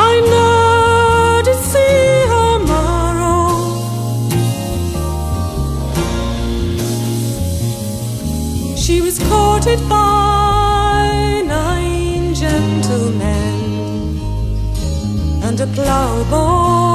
I. She was courted by nine gentlemen and a ploughboy.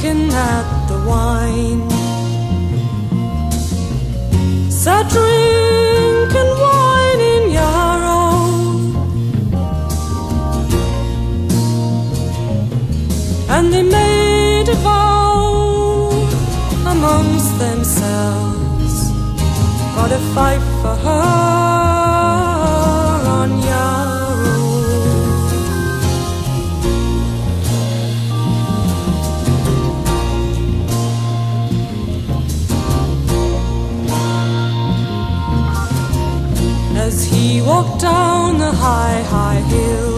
drinking at the wine. Sat drinking wine in Yarrow. And they made a vow amongst themselves. Got a fight for her. high, high hill.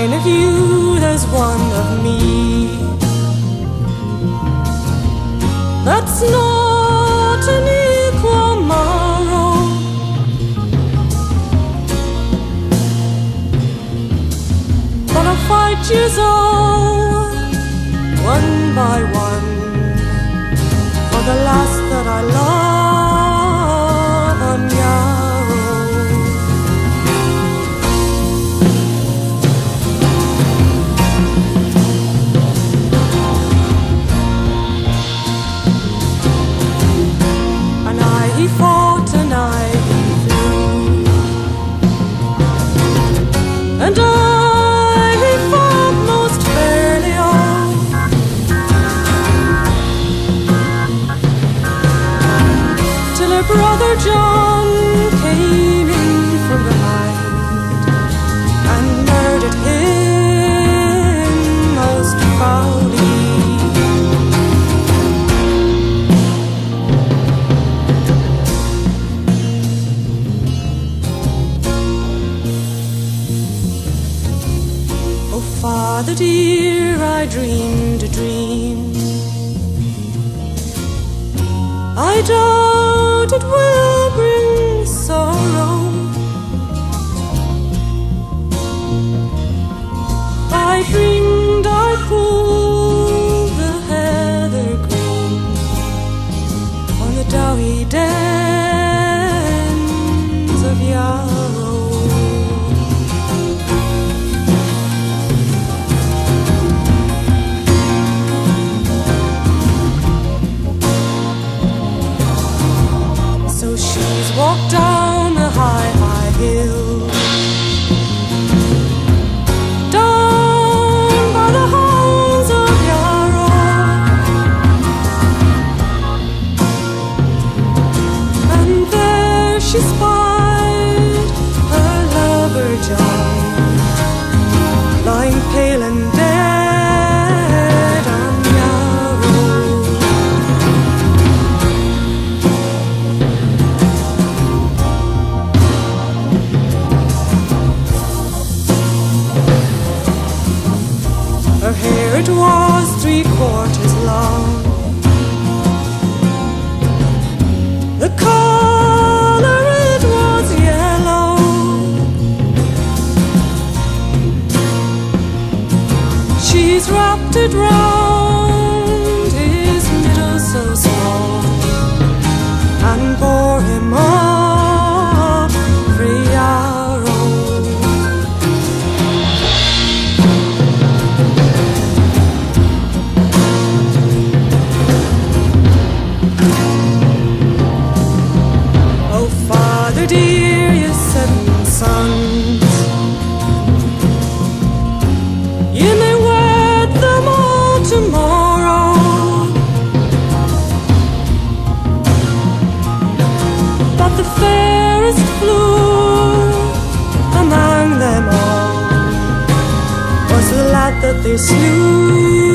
nine of you, there's one of me. That's not an equal morrow. But I'm five years old. Father dear, I dreamed a dream. I doubt it will. tomorrow. But the fairest flew among them all Was the light that they slew.